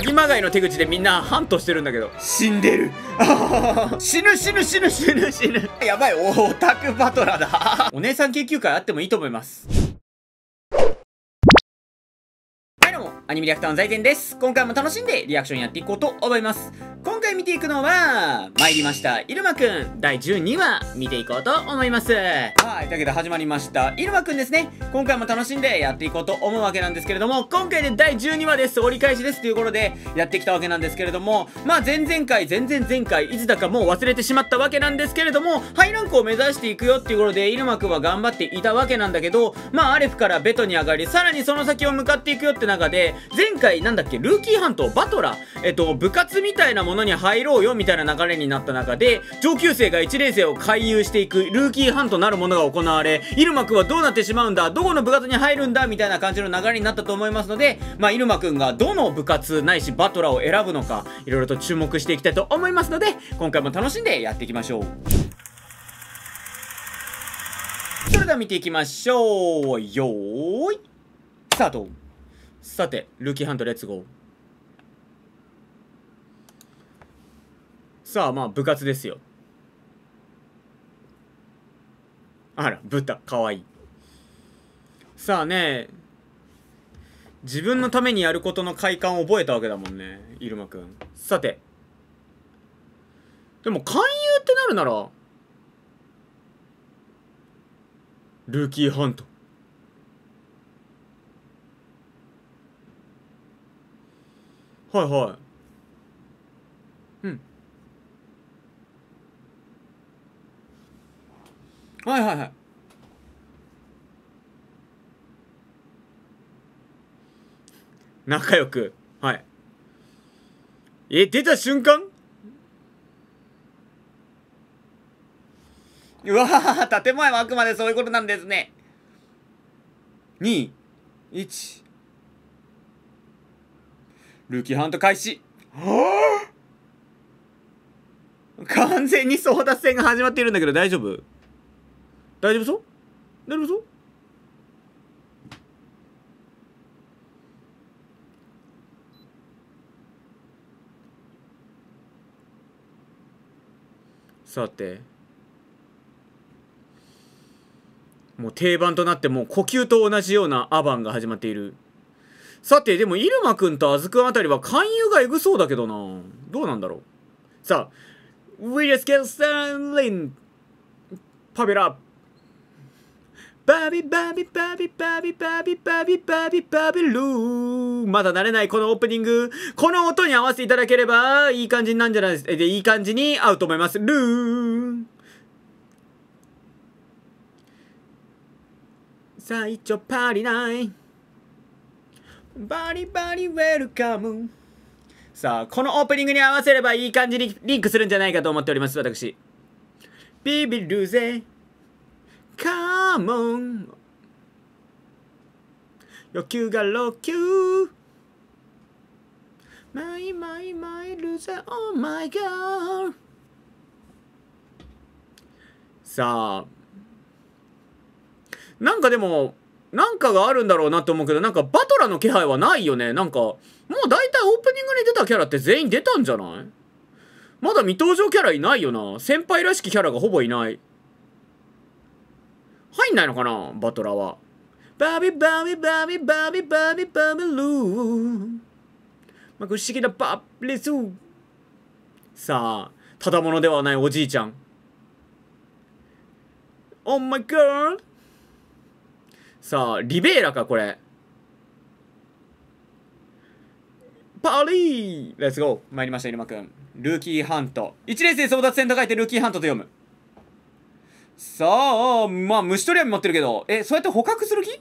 詐欺まがいの手口でみんなハントしてるんだけど。死んでる。死ぬ死ぬ死ぬ死ぬ。死ぬやばいオタクバトラだ。お姉さん研究会あってもいいと思います。はいどうも。アニメリアクターの財前です。今回も楽しんでリアクションやっていこうと思います見ていくのは参りました。入間くん第12話見ていこうと思います。はいというわけで始まりました。入間くんですね。今回も楽しんでやっていこうと思うわけなんですけれども今回で第12話です。折り返しですということでやってきたわけなんですけれどもまあ前々回前々前回いつだかもう忘れてしまったわけなんですけれどもハイランクを目指していくよっていうことで入間くんは頑張っていたわけなんだけどまあアレフからベトに上がりさらにその先を向かっていくよって中で前回なんだっけルーキーハントバトラえっと部活みたいなものに入入ろうよみたいな流れになった中で上級生が1年生を回遊していくルーキーハントなるものが行われ入間くんはどうなってしまうんだどこの部活に入るんだみたいな感じの流れになったと思いますのでまあ入間くんがどの部活ないしバトラーを選ぶのかいろいろと注目していきたいと思いますので今回も楽しんでやっていきましょう。それでは見ていきましょう。よーいスタート。さてルーキーハントレッツゴー。さあまあ部活ですよ。あら豚かわいい。さあね自分のためにやることの快感を覚えたわけだもんね入間くん。さて。でも勧誘ってなるならルーキーハント。はいはいうんはいはいはい。仲良く。はい。え出た瞬間？うわ建前はあくまでそういうことなんですね。21ルーキーハント開始。はあ完全に争奪戦が始まっているんだけど大丈夫？大丈夫そう？大丈夫そう？さて。もう定番となってもう呼吸と同じようなアバンが始まっている。さてでも入間くんとあずくんあたりは勧誘がエグそうだけどな。どうなんだろう。さあ We just get started パビラバビバビバビバビバビバビバビバビルー。まだ慣れないこのオープニング。この音に合わせていただければいい感じになんじゃないです。でいい感じに合うと思います。ルー。さあ一応パリナイバリバリウェルカム。さあこのオープニングに合わせればいい感じにリンクするんじゃないかと思っております私。ビビるぜ。カモン欲求が6級マイマイマイルゼオーマイガーさあ。なんかでもなんかがあるんだろうなって思うけどなんかバトラの気配はないよね。なんかもう大体オープニングに出たキャラって全員出たんじゃない？まだ未登場キャラいないよな。先輩らしきキャラがほぼいない。入んないのかな？バトラーは。バービーバービーバービーバービーバービーバービルー。まあ、不思議なバッレス。ーさあただものではないおじいちゃん。Oh my god さあリベーラかこれ。パリー。レッツゴー参りました入間くん。ルーキーハント。1年生争奪戦と書いてルーキーハントと読む。さあまあ虫取り網持ってるけどえそうやって捕獲する気？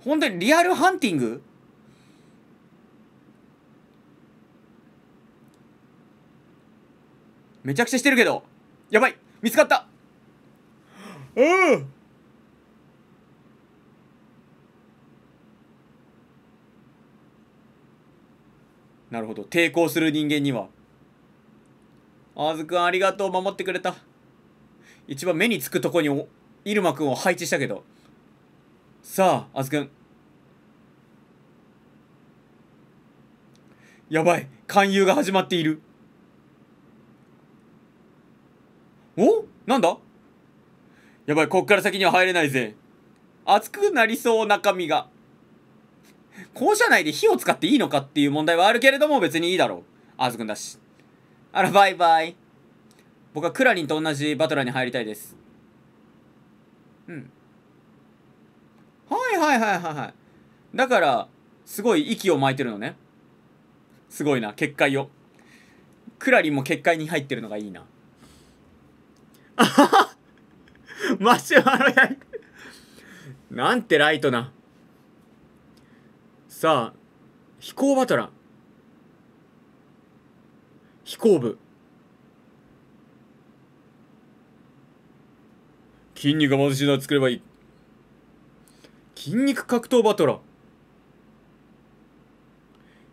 本当にリアルハンティング？めちゃくちゃしてるけどやばい見つかった。うん。なるほど抵抗する人間には。あずくんありがとう守ってくれた。一番目につくとこに入間くんを配置したけど。さああずくん。やばい勧誘が始まっている。お？なんだ？やばいこっから先には入れないぜ。熱くなりそう中身が。校舎内で火を使っていいのかっていう問題はあるけれども別にいいだろう。あずくんだし。あらバイバイ。僕はクラリンと同じバトラーに入りたいです。うん。はいはいはいはいはい。だからすごい息を巻いてるのね。すごいな結界を。クラリンも結界に入ってるのがいいな。あははマシュマロやなんてライトな。さあ飛行バトラー。飛行部。筋肉が貧しいのは作ればいい。筋肉格闘バトラー。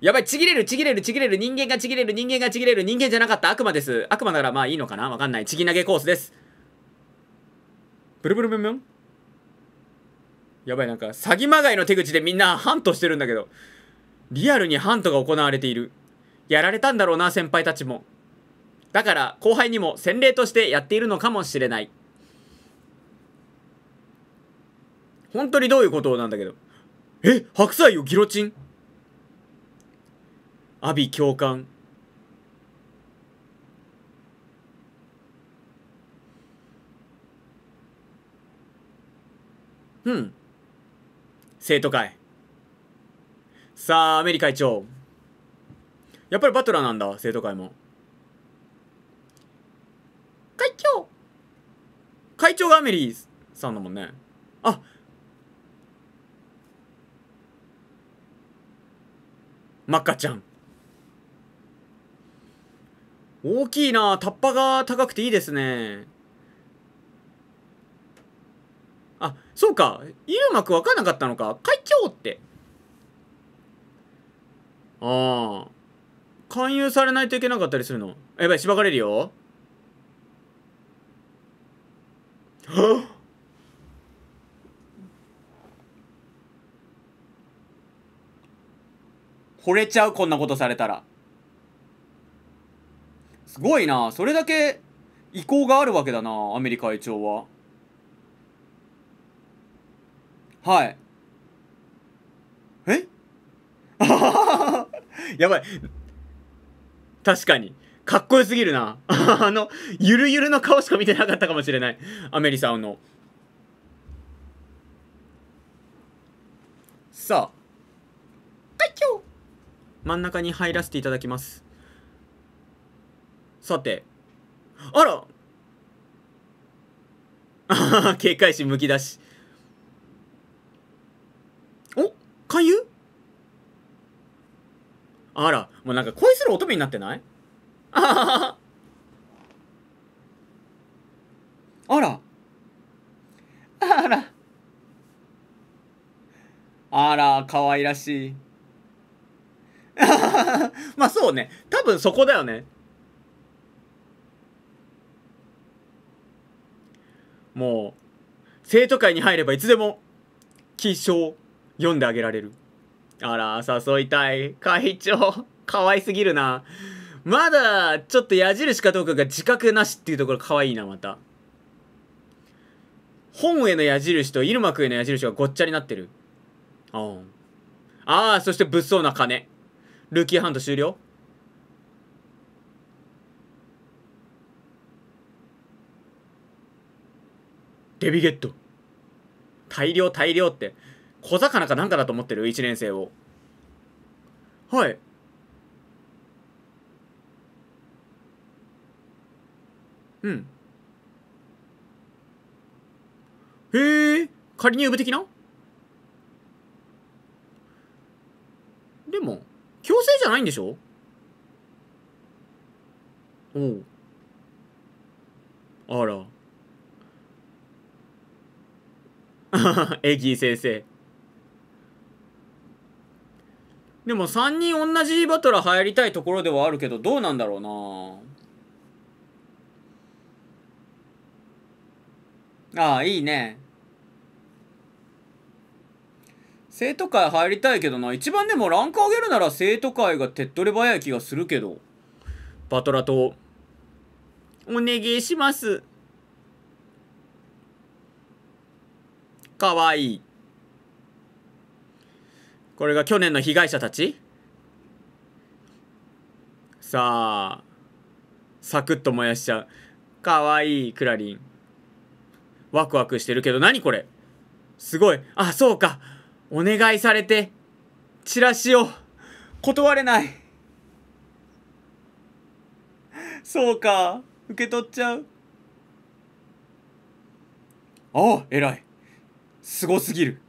やばい、ちぎれる、ちぎれる、ちぎれる、人間がちぎれる、人間がちぎれる、人間じゃなかった、悪魔です。悪魔ならまあいいのかな？わかんない。ちぎ投げコースです。ブルブルブンブン。やばい、なんか、詐欺まがいの手口でみんなハントしてるんだけど、リアルにハントが行われている。やられたんだろうな、先輩たちも。だから、後輩にも洗礼としてやっているのかもしれない。本当にどういうことなんだけど。え白菜をギロチン？阿鼻共感うん生徒会さあアメリカ会長やっぱりバトラーなんだ生徒会も。会長。会長がアメリーさんだもんね。あ。マッカちゃん。大きいなタッパが高くていいですね。あそうか。イルマく分かんなかったのか。会長って。ああ勧誘されないといけなかったりするの？やばいしばかれるよ。は っ惚れちゃうこんなことされたら。すごいな。それだけ意向があるわけだなアメリカ会長は。はい。え？やばい。確かに。かっこよすぎるな。あのゆるゆるの顔しか見てなかったかもしれない。アメリさんの。さあ。会長真ん中に入らせていただきます。さて。あら。あ 警戒心むき出し。お勧誘？あらもうなんか恋する乙女になってない？ああら。あら。あら可愛らしい。まあそうね。多分そこだよね。もう生徒会に入ればいつでも起床読んであげられる。あら誘いたい。会長可愛すぎるな。まだちょっと矢印かどうかが自覚なしっていうところ可愛いなまた。本への矢印と入間くんへの矢印がごっちゃになってる。ああそして物騒な金。ルーキーハント終了。デビゲット。大量大量って。小魚かなんかだと思ってる？1年生を。はい。うん。へえ。仮入部的な？でも強制じゃないんでしょ？おう。あら。エギー先生。でも3人同じバトラー入りたいところではあるけどどうなんだろうな。ああいいね。生徒会入りたいけどな。一番でもランク上げるなら生徒会が手っ取り早い気がするけど。バトラとお願いします。かわいいこれが去年の被害者たち。さあサクッと燃やしちゃう。かわいいクラリン。ワクワクしてるけど。何これ？すごい。あそうか。お願いされて。チラシを。断れない。そうか。受け取っちゃう。ああ偉い。すごすぎる。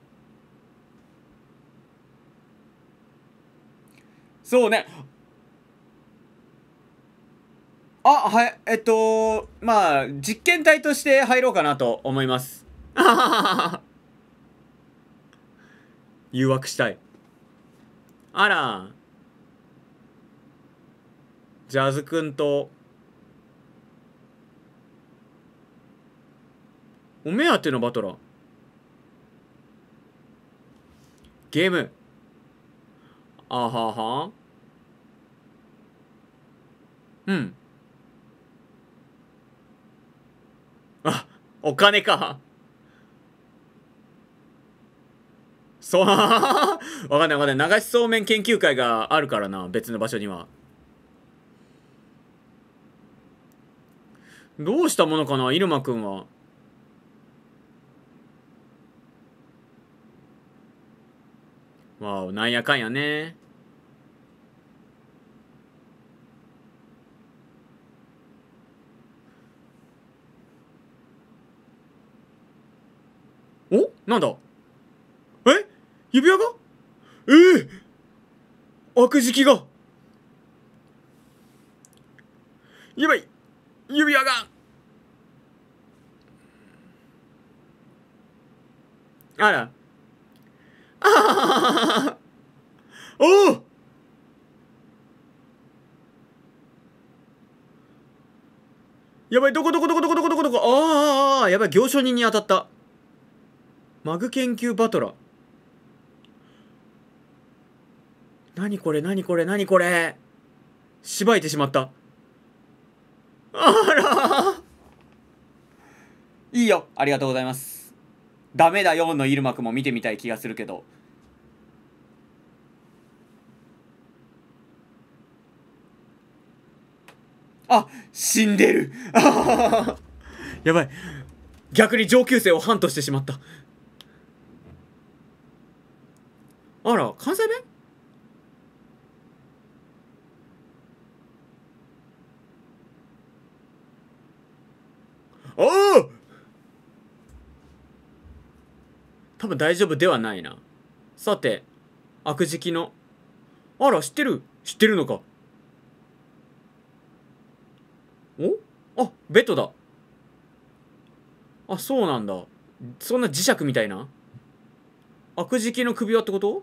そうね。あはいえっとまあ実験体として入ろうかなと思います。誘惑したい。あら。ジャズくんと。お目当てのバトラー。ゲーム。あはは。うん。あお金か。そう。わかんないわかんない。流しそうめん研究会があるからな別の場所には。どうしたものかな入間くんは。わあなんやかんやね。お？なんだ？え？指輪が？ええ。悪時期が。やばい。指輪が。あら。ああおおやばい。どこどこどこどこどこどこ？どこああやばい。行商人に当たった。マグ研究バトラー。何これ何これ何これ。しばいてしまった。あら。いいよ。ありがとうございます。ダメだよのイルマくも見てみたい気がするけど。あ死んでる。やばい。逆に上級生をハントしてしまったあら関西弁？おお多分大丈夫ではないな。さて悪時期の？あら知ってる？知ってるのか。お？あベッドだ。あそうなんだ。そんな磁石みたいな？悪時期の首輪ってこと？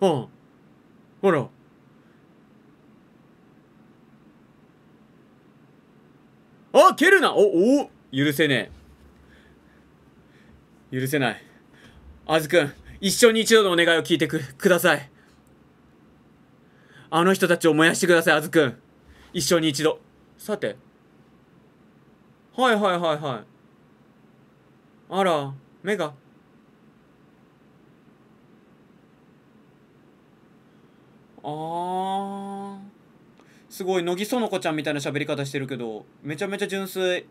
ああほら。あ蹴るな。おお許せねえ。許せない。あずくん一生に一度のお願いを聞いてくください。あの人たちを燃やしてくださいあずくん。一生に一度。さて。はいはいはいはい。あら目が。あー。すごい乃木園子ちゃんみたいな喋り方してるけどめちゃめちゃ純粋。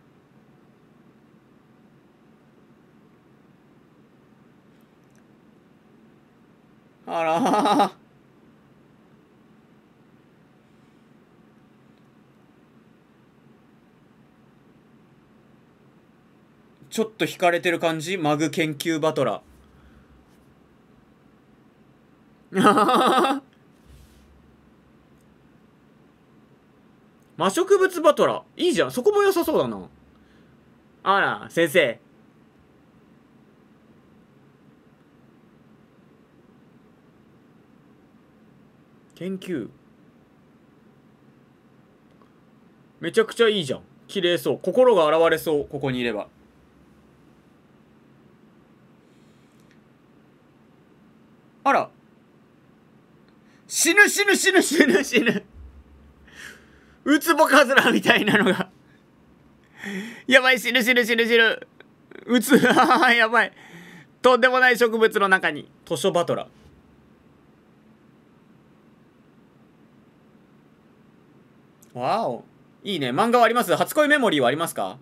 あら。ちょっと惹かれてる感じ？マグ研究バトラー。魔植物バトラー。いいじゃん。そこも良さそうだな。あら先生。研究。めちゃくちゃいいじゃん。綺麗そう。心が現れそう。ここにいれば。あら。死ぬ死ぬ死ぬ死ぬ死ぬ。ウツボカズラみたいなのが。やばい死ぬ死ぬ死ぬ死ぬ。うつ やばい。とんでもない植物の中に。図書バトラ。わお。いいね。漫画はあります？初恋メモリーはありますか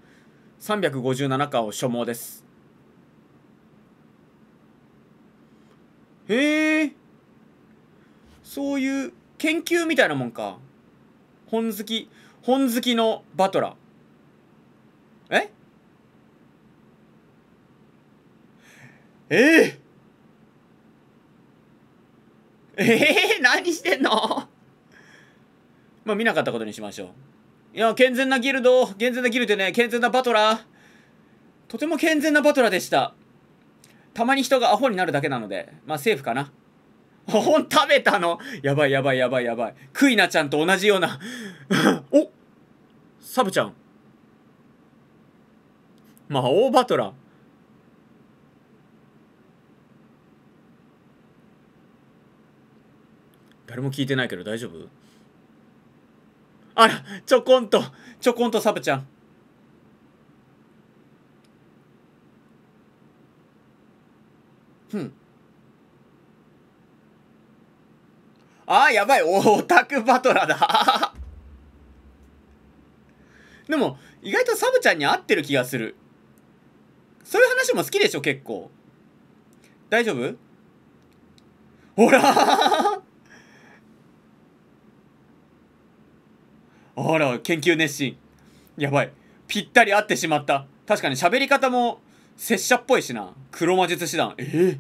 ？357巻を所望です。へえそういう研究みたいなもんか本好き本好きのバトラー。え？ええええ 何してんの？まあ見なかったことにしましょう。いや健全なギルド。健全なギルドね健全なバトラー。とても健全なバトラーでした。たまに人がアホになるだけなのでまあセーフかな。本食べたの？やばいやばいやばいやばい。クイナちゃんと同じような。お？サブちゃん。魔王バトラー。誰も聞いてないけど大丈夫？あらちょこんとちょこんとサブちゃん。ふん。あーやばい。オタクバトラだ。でも意外とサブちゃんに合ってる気がする。そういう話も好きでしょ結構。大丈夫？ほら。あら研究熱心。やばい。ぴったり合ってしまった。確かに喋り方も拙者っぽいしな。黒魔術師団。えー、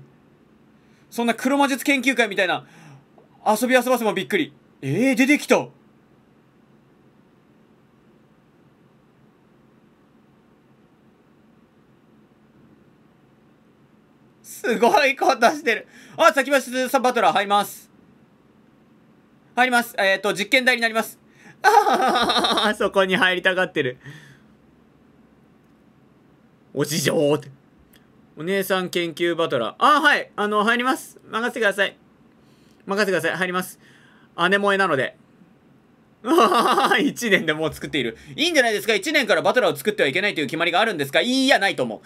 そんな黒魔術研究会みたいな遊び遊ばせもびっくり。えー、出てきた。すごいことしてる。あ先走サバトラー入ります。入ります。えっ、ー、と実験台になります。あそこに入りたがってる。おじじょーって。お姉さん研究バトラー。あはい。あの入ります。任せてください。任せてください。入ります。姉萌えなので。1年でもう作っている。いいんじゃないですか？1年からバトラーを作ってはいけないという決まりがあるんですかいいやないと思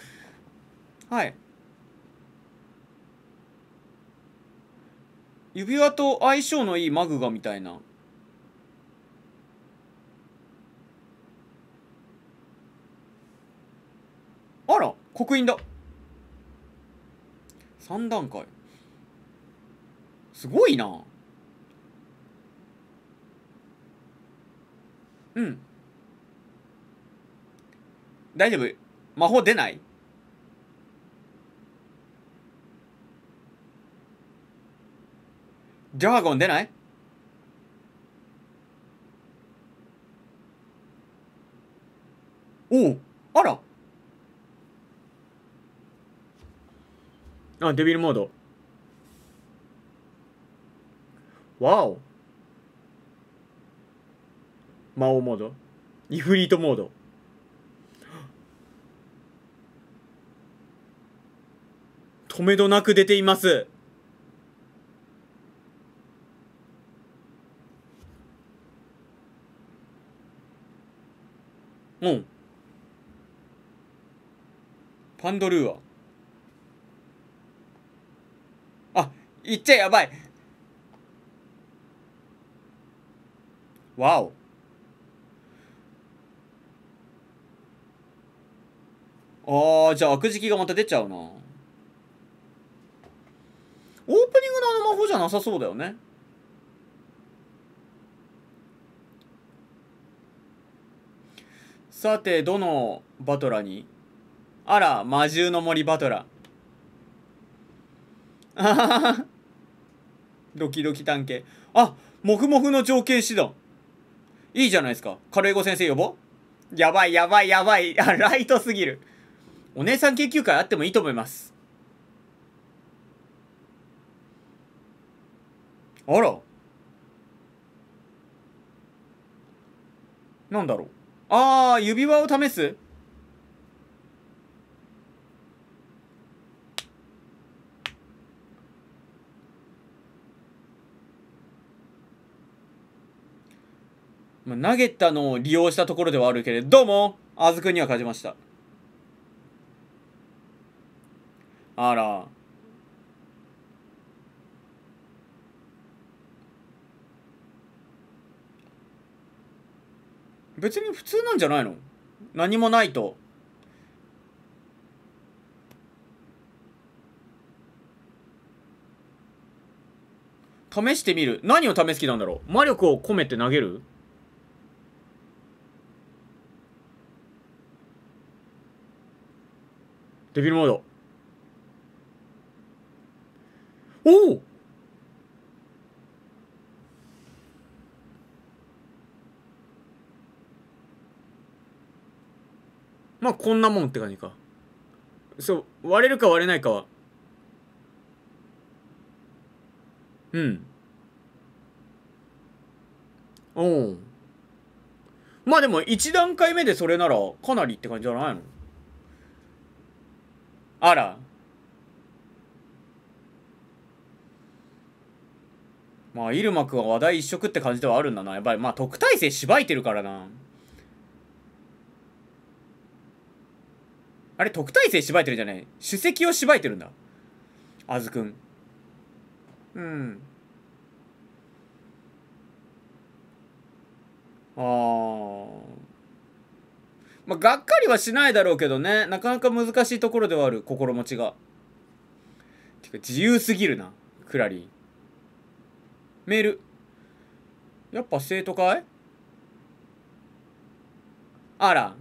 う。はい。指輪と相性のいいマグガみたいな。あら刻印だ。3段階。すごいな。うん。大丈夫。魔法出ない？ドラゴン出ない？おおあら。あデビルモード。わお魔王モード？イフリートモード？止めどなく出ています。うん。パンドルーアあいっちゃやばい。わおあーじゃあ悪時期がまた出ちゃうな。オープニングのあの魔法じゃなさそうだよね。さてどのバトラに？あら魔獣の森バトラ。あははドキドキ探検。あモフモフの条件師団いいじゃないですか。カルエゴ先生呼ぼうやばいやばいやばい。あ、ライトすぎる。お姉さん研究会あってもいいと思います。あら。なんだろう。ああ、指輪を試す投げたのを利用したところではあるけれどもあずくんには勝ちました。あら。別に普通なんじゃないの？何もないと。試してみる。何を試す気なんだろう？魔力を込めて投げる？デビルモード。おお！まあこんなもんって感じか。そう割れるか割れないかは。うん。おお。まあでも1段階目でそれならかなりって感じじゃないの？あら。まあ入間くんは話題一色って感じではあるんだな。やっぱりまあ特待生しばいてるからな。あれ特待生しばいてるじゃない。首席をしばいてるんだ。あずくん。うん。ああまあがっかりはしないだろうけどね。なかなか難しいところではある心持ちが。てか自由すぎるな。クラリー。メール。やっぱ生徒会？あら。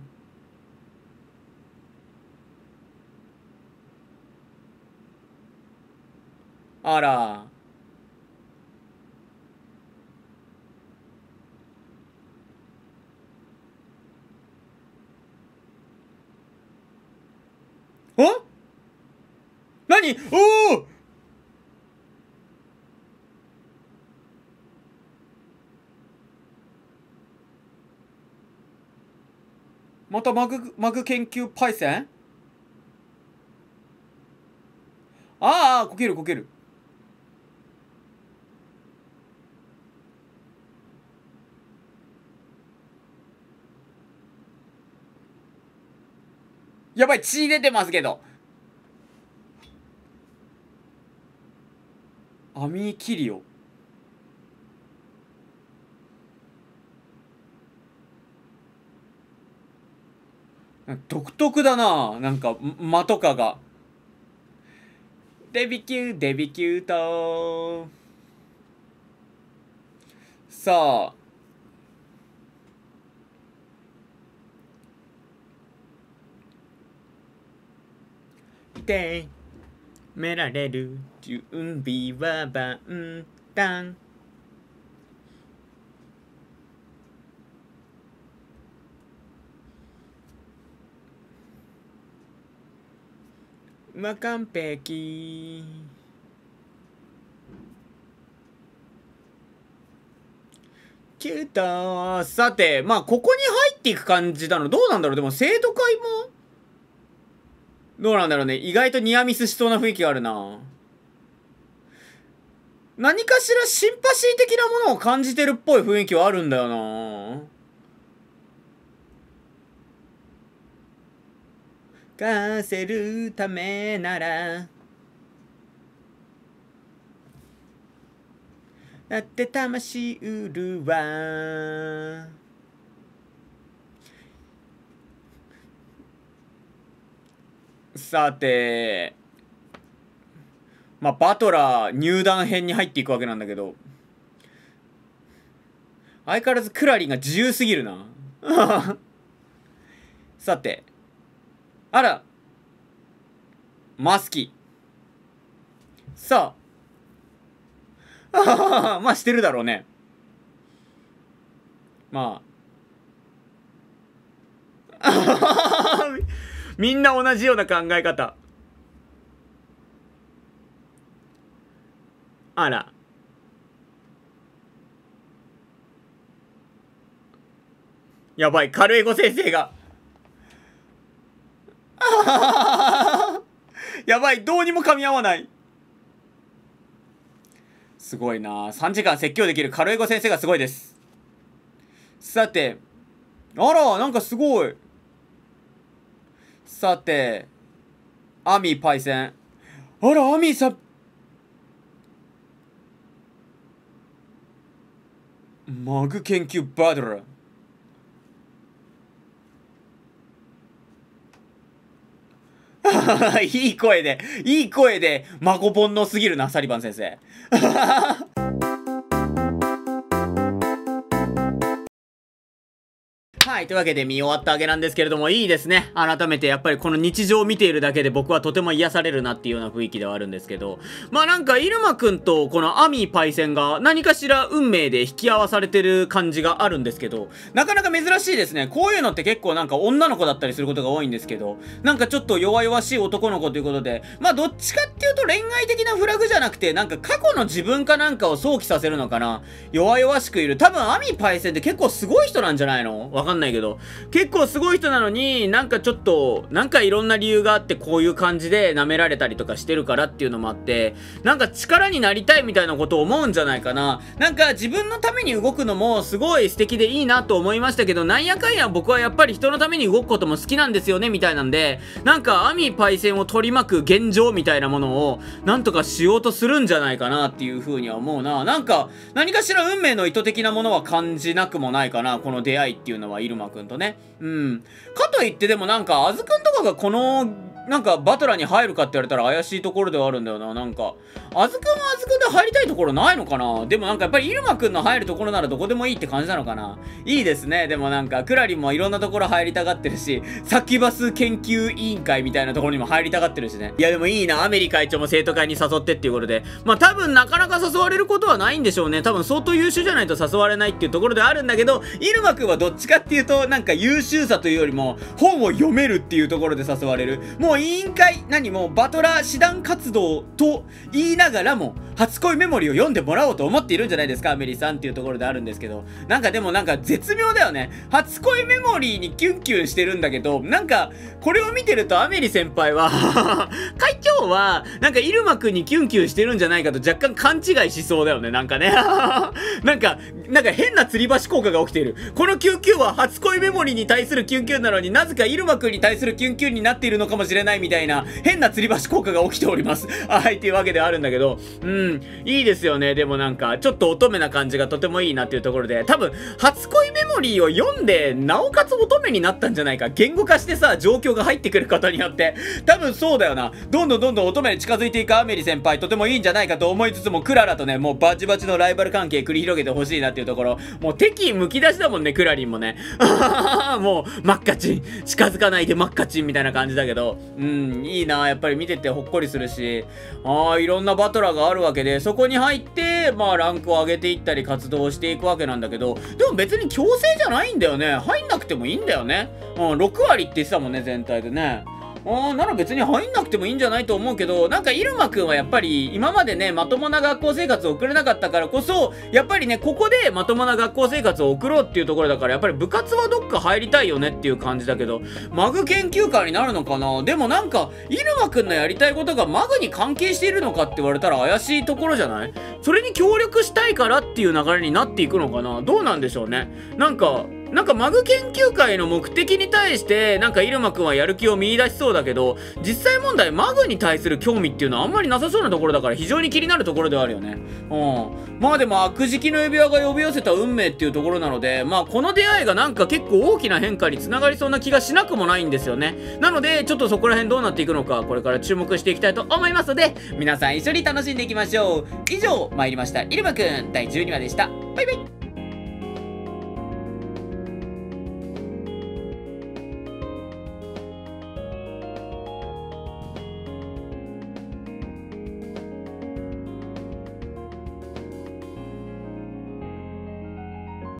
あら。お？何？おおまたマグマグ研究パイセン？ああこけるこける。やばい血出てますけど。網切りを。独特だななんか間とかが。デビキューデビキューと。さあでめられる。準備は万端。ま完璧。キュートさてまあここに入っていく感じなのどうなんだろう。でも生徒会もどうなんだろうね。意外とニアミスしそうな雰囲気があるな。何かしらシンパシー的なものを感じてるっぽい雰囲気はあるんだよな。かせるためなら。だって魂売るわ。さてまあバトラー入団編に入っていくわけなんだけど相変わらずクラリンが自由すぎるな。さてあらマスキ。さあ まあしてるだろうね。まあ みんな同じような考え方あらやばい、カルエゴ先生が。やばい、どうにも噛み合わない。すごいな3時間説教できるカルエゴ先生がすごいです。さて、あら、なんかすごい。さて、アミパイセン。あら、アミーさ。マグ研究バトル。いい声で、いい声で、マゴボンのすぎるな、サリバン先生。はい。というわけで見終わったわけなんですけれども、いいですね。改めてやっぱりこの日常を見ているだけで僕はとても癒されるなっていうような雰囲気ではあるんですけど、まあなんか、イルマくんとこのアミーパイセンが何かしら運命で引き合わされてる感じがあるんですけど、なかなか珍しいですね。こういうのって結構なんか女の子だったりすることが多いんですけど、なんかちょっと弱々しい男の子ということで、まあどっちかっていうと恋愛的なフラグじゃなくて、なんか過去の自分かなんかを想起させるのかな。弱々しくいる。多分アミーパイセンって結構すごい人なんじゃないの？わかんないけど。結構すごい人なのに、なんかちょっと、なんかいろんな理由があってこういう感じで舐められたりとかしてるからっていうのもあって、なんか力になりたいみたいなことを思うんじゃないかな。なんか自分のために動くのもすごい素敵でいいなと思いましたけど、なんやかんや僕はやっぱり人のために動くことも好きなんですよね、みたいなんで、なんかアミパイセンを取り巻く現状みたいなものを、なんとかしようとするんじゃないかなっていう風には思うな。なんか、何かしら運命の意図的なものは感じなくもないかな、この出会いっていうのは、イルマくんとね。うん。かといってでもなんか、あずくんとかがこのなんかバトラーに入るかって言われたら怪しいところではあるんだよな。なんか、あずくんはあずくんで入りたいところないのかな？でもなんかやっぱりイルマくんの入るところならどこでもいいって感じなのかな？いいですね。でもなんか、クラリンもいろんなところ入りたがってるし、サキバス研究委員会みたいなところにも入りたがってるしね。いやでもいいな。アメリ会長も生徒会に誘ってっていうことで。まあ多分なかなか誘われることはないんでしょうね。多分相当優秀じゃないと誘われないっていうところであるんだけど、イルマくんはどっちかっていうと、なんか優秀さというよりも、本を読めるっていうところで誘われる。もう委員会、何もバトラー師団活動と言いながらも、初恋メモリーを読んでもらおうと思っているんじゃないですか、アメリさんっていうところであるんですけど。なんかでもなんか絶妙だよね。初恋メモリーにキュンキュンしてるんだけど、なんか、これを見てるとアメリ先輩は 会長は、なんかイルマくんにキュンキュンしてるんじゃないかと若干勘違いしそうだよね、なんかね なんか、なんか変な吊り橋効果が起きている。このキュンキュンは初恋メモリーに対するキュンキュンなのになぜかイルマくんに対するキュンキュンになっているのかもしれないみたいな変な吊り橋効果が起きております。はい、っていうわけではあるんだけど、うん、いいですよね。でもなんか、ちょっと乙女な感じがとてもいいなっていうところで、多分、初恋メモリーを読んで、なおかつ乙女になったんじゃないか。言語化してさ、状況が入ってくることによって、多分そうだよな。どんどんどんどん乙女に近づいていくアメリ先輩、とてもいいんじゃないかと思いつつも、クララとね、もうバチバチのライバル関係繰り広げてほしいなっていうところ、もう敵意むき出しだもんね、クラリンもね。もう、マッカチン、近づかないでマッカチンみたいな感じだけど、うん、いいな。やっぱり見ててほっこりするし、ああ、いろんなバトラーがあるわけで、そこに入って、まあ、ランクを上げていったり活動していくわけなんだけど、でも別に強制じゃないんだよね。入んなくてもいいんだよね。うん、6割って言ってたもんね、全体でね。あなら別に入んなくてもいいんじゃないと思うけど、なんか入間くんはやっぱり今までね、まともな学校生活を送れなかったからこそ、やっぱりね、ここでまともな学校生活を送ろうっていうところだから、やっぱり部活はどっか入りたいよねっていう感じだけど、マグ研究会になるのかな？でもなんか、入間くんのやりたいことがマグに関係しているのかって言われたら怪しいところじゃない？それに協力したいからっていう流れになっていくのかな？どうなんでしょうね。なんか、なんかマグ研究会の目的に対して、なんか入間くんはやる気を見出しそうだけど、実際問題マグに対する興味っていうのはあんまりなさそうなところだから非常に気になるところではあるよね。うん。まあでも悪時期の指輪が呼び寄せた運命っていうところなので、まあこの出会いがなんか結構大きな変化につながりそうな気がしなくもないんですよね。なので、ちょっとそこら辺どうなっていくのか、これから注目していきたいと思いますので、皆さん一緒に楽しんでいきましょう。以上、参りました。入間くん第12話でした。バイバイ